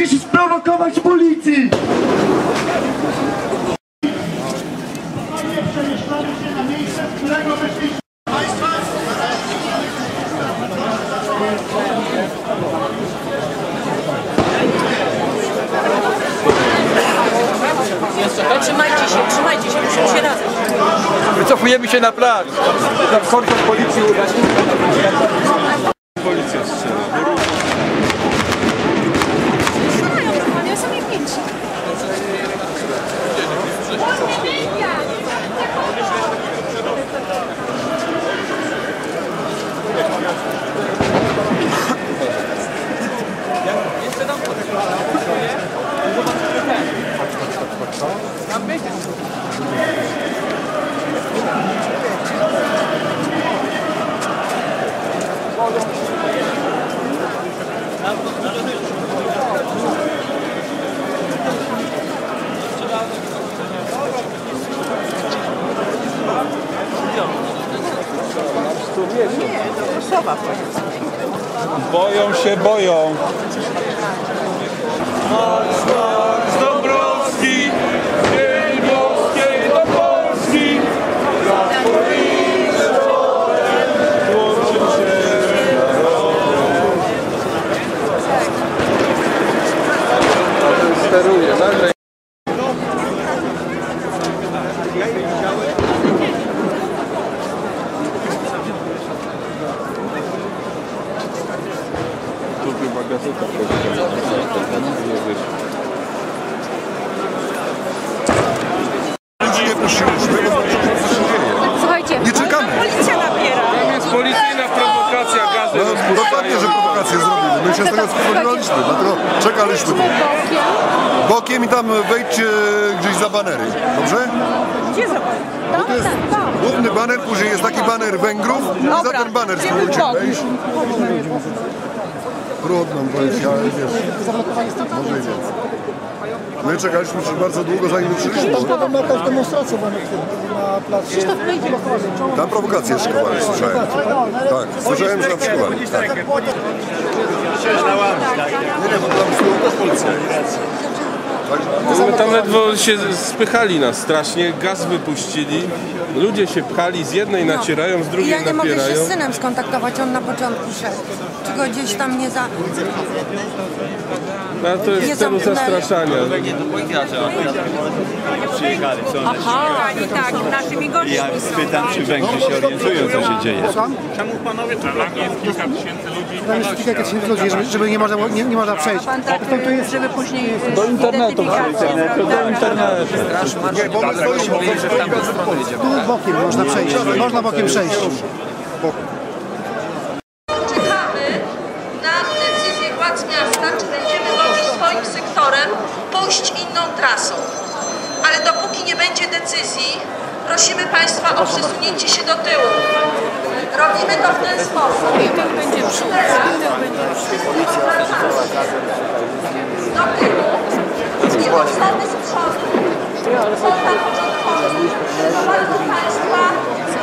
Się sprowokować policji! Trzymajcie się, trzymajcie się, musimy się razem. Wycofujemy się na plac! Tam korpus policji uda się. Policja strzela. Strzelają normalnie, są ich pięć. Boją boją. Polski. Za policją łączy się Steruje, nagraj. Tu chyba gazeta Nie prosiliśmy. Słuchajcie, Nie czekamy. policja napiera. Tam jest policyjna prowokacja gazy No, dokładnie, że prowokację zrobili. My się z tego spodziewaliśmy, dlatego czekaliśmy tu. Bokiem i tam wejdźcie gdzieś za banery, dobrze? Gdzie zobacz? Tam, To jest tam, tam. główny baner, później jest taki baner Węgrów i za ten baner spróbujcie wejść. Trudno, bo jest, ja wiesz, może i więcej. My czekaliśmy już bardzo długo, zanim ruszyliśmy. Tam jakaś demonstracja była na tym, na placu. Tam prowokacje szykowali, słyszałem. Tak, słyszałem, że tam szykowali. Tak. Nie, nie, bo tam też policja. Tak, My tam ledwo się spychali nas strasznie, gaz wypuścili, ludzie się pchali, z jednej nacierają, z I drugiej ja nie mogę się napierają. z synem skontaktować, on na początku szedł. Czy go gdzieś tam nie za... Ale to jest w celu zastraszania. przyjechali, co one Aha, i tak, naszymi gośćmi Ja są. spytam, czy Węgrzy się orientują, co się dzieje. Tam jest kilka tysięcy ludzi, żeby, żeby nie, można, nie, nie można przejść. Pan tak, żeby później Do internetu identyfikację Do internetu. Tu bokiem można przejść. Można bokiem przejść. Czekamy na decyzję władz miasta, czy będziemy mogli swoim sektorem pójść inną trasą. Ale dopóki nie będzie decyzji, prosimy Państwa o przesunięcie się do tyłu. Robimy to w ten sposób. będzie przód, Do tyłu. Nie poczynamy z przodu. Są tam początkowi. Bardzo Państwa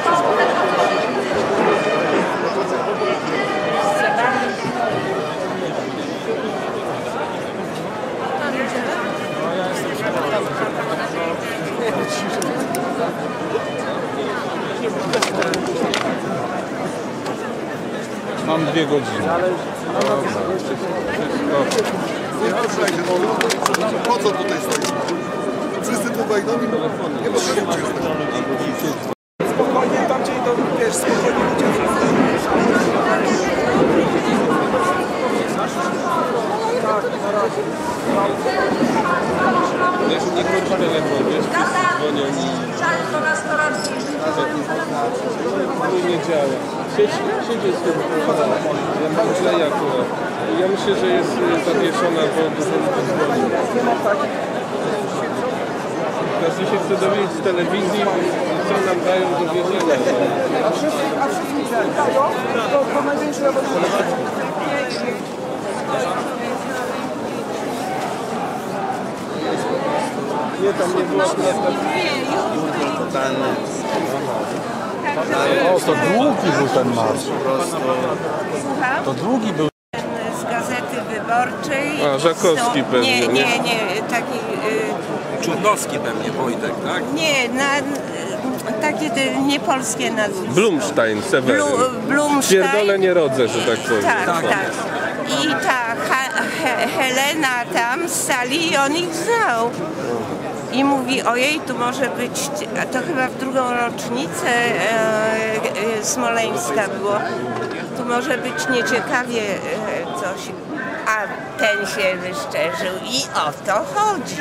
o metodologię. Mam dwie godziny. po co tutaj stoimy? Wszyscy tu wejdą i nie uciec. Spokojnie, tam gdzie idą, wiesz, spokojnie ludzie. Wiesz, na telefon, wiesz, Żal do nas to robi. to nie działa. Siedź, siedzi z tym Ja mam źle akurat. Ja myślę, że jest zawieszona, ludzi dzwoni. Każdy się chce dowiedzieć z telewizji, co nam dają do wiedzenia. Nie, tam nie było akurat O, to długi był ten marsz. To długi był. z Gazety Wyborczej. A, Żakowski Są- pewnie, Nie, nie? nie, taki... Y, Czudnowski pewnie, Wojtek, tak? nie, na, takie te niepolskie nazwisko. Blumstein, Seweryn. Blu, Blumstein. Pierdolę nie rodzę, że tak powiem. Tak, tak. I ta ha, he, Helena tam z sali i on ich znał. I mówi, ojej, tu może być, a to chyba w drugą rocznicę e, e, Smoleńska było, tu może być nieciekawie e, coś, a ten się wyszczerzył i o to chodzi.